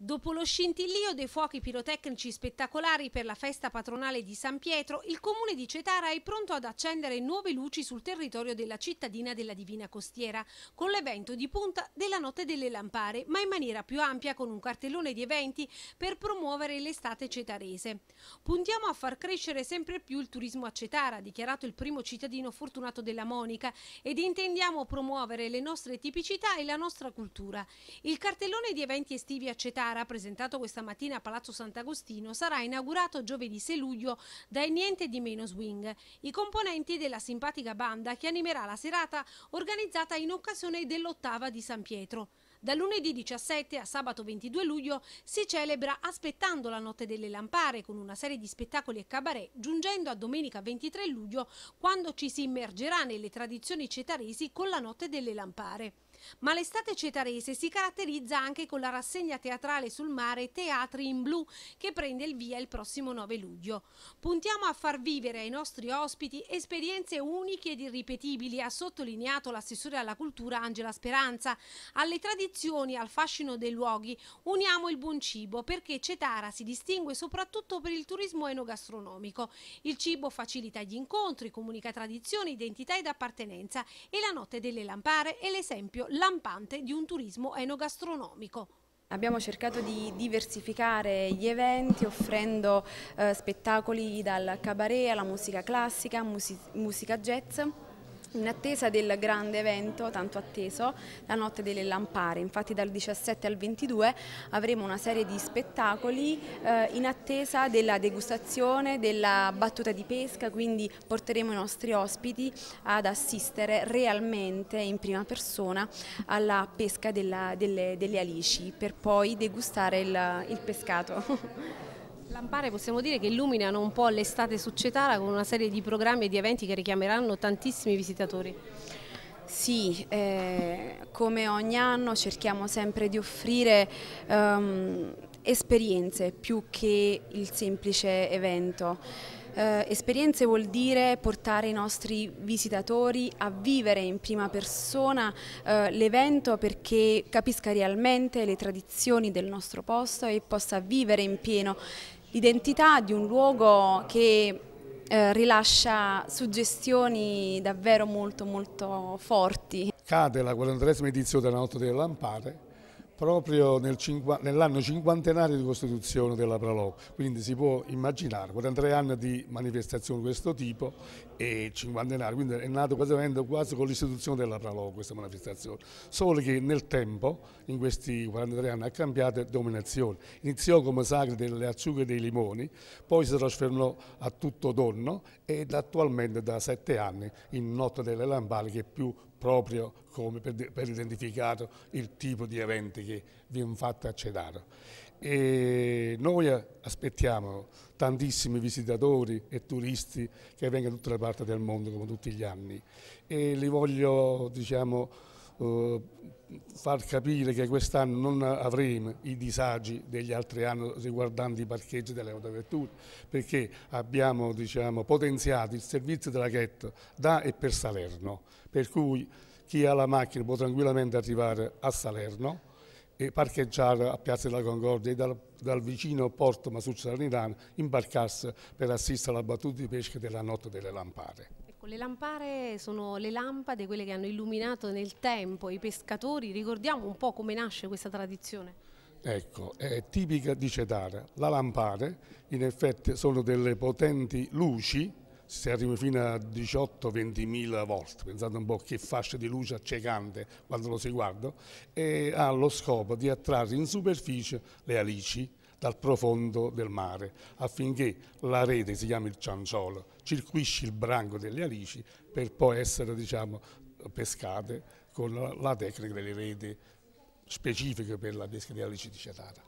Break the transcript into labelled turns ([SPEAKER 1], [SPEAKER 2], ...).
[SPEAKER 1] Dopo lo scintillio dei fuochi pirotecnici spettacolari per la festa patronale di San Pietro, il comune di Cetara è pronto ad accendere nuove luci sul territorio della cittadina della Divina Costiera, con l'evento di punta della Notte delle Lampare, ma in maniera più ampia con un cartellone di eventi per promuovere l'estate cetarese. Puntiamo a far crescere sempre più il turismo a Cetara, ha dichiarato il primo cittadino Fortunato della Monica, ed intendiamo promuovere le nostre tipicità e la nostra cultura. Il cartellone di eventi estivi a Cetara gara presentato questa mattina a Palazzo Sant'Agostino sarà inaugurato giovedì 6 luglio dai Niente di Meno Swing, i componenti della simpatica banda che animerà la serata organizzata in occasione dell'ottava di San Pietro. Da lunedì 17 a sabato 22 luglio si celebra Aspettando la Notte delle Lampare con una serie di spettacoli e cabaret, giungendo a domenica 23 luglio quando ci si immergerà nelle tradizioni cetaresi con la Notte delle Lampare. Ma l'estate cetarese si caratterizza anche con la rassegna teatrale sul mare Teatri in Blu che prende il via il prossimo 9 luglio. Puntiamo a far vivere ai nostri ospiti esperienze uniche ed irripetibili, ha sottolineato l'assessore alla cultura Angela Speranza. Alle tradizioni, al fascino dei luoghi, uniamo il buon cibo perché Cetara si distingue soprattutto per il turismo enogastronomico. Il cibo facilita gli incontri, comunica tradizioni, identità ed appartenenza e la notte delle lampare è l'esempio lampante di un turismo enogastronomico.
[SPEAKER 2] Abbiamo cercato di diversificare gli eventi offrendo eh, spettacoli dal cabaret alla musica classica, musica jazz in attesa del grande evento tanto atteso, la notte delle lampare. Infatti dal 17 al 22 avremo una serie di spettacoli eh, in attesa della degustazione, della battuta di pesca, quindi porteremo i nostri ospiti ad assistere realmente in prima persona alla pesca della, delle, delle, alici per poi degustare il, il pescato.
[SPEAKER 1] Lampare possiamo dire che illuminano un po' l'estate su Cetara con una serie di programmi e di eventi che richiameranno tantissimi visitatori.
[SPEAKER 2] Sì, eh, come ogni anno cerchiamo sempre di offrire um, esperienze più che il semplice evento. Eh, esperienze vuol dire portare i nostri visitatori a vivere in prima persona eh, l'evento perché capisca realmente le tradizioni del nostro posto e possa vivere in pieno l'identità di un luogo che eh, rilascia suggestioni davvero molto molto forti.
[SPEAKER 3] Cade la 43esima edizione della Notte delle Lampare proprio nel nell'anno cinquantenario di costituzione della Pralo, quindi si può immaginare 43 anni di manifestazione di questo tipo e cinquantenario, quindi è nato quasi, quasi con l'istituzione della Pralo questa manifestazione, solo che nel tempo, in questi 43 anni, ha cambiato dominazione, iniziò come sacre delle acciughe e dei limoni, poi si trasformò a tutto donno ed attualmente da sette anni in Notte delle Lampare che è più proprio come per, per identificare il tipo di eventi che viene fatto a Cedaro. E noi aspettiamo tantissimi visitatori e turisti che vengono da tutte le parti del mondo come tutti gli anni e li voglio diciamo, uh, far capire che quest'anno non avremo i disagi degli altri anni riguardanti i parcheggi delle autovetture perché abbiamo diciamo, potenziato il servizio della CHET da e per Salerno per cui chi ha la macchina può tranquillamente arrivare a Salerno e parcheggiare a Piazza della Concordia e dal, dal vicino porto Masuccio Salernitano imbarcarsi per assistere alla battuta di pesca della notte delle lampare.
[SPEAKER 1] Le lampare sono le lampade, quelle che hanno illuminato nel tempo i pescatori. Ricordiamo un po' come nasce questa tradizione.
[SPEAKER 3] Ecco, è tipica di Cetara. La lampare in effetti sono delle potenti luci si arriva fino a 18-20 mila volte, pensate un po' che fascia di luce accecante quando lo si guarda, e ha lo scopo di attrarre in superficie le alici dal profondo del mare affinché la rete, si chiama il cianciolo, circuisci il branco delle alici per poi essere diciamo, pescate con la tecnica delle reti specifiche per la pesca di alici di cetara.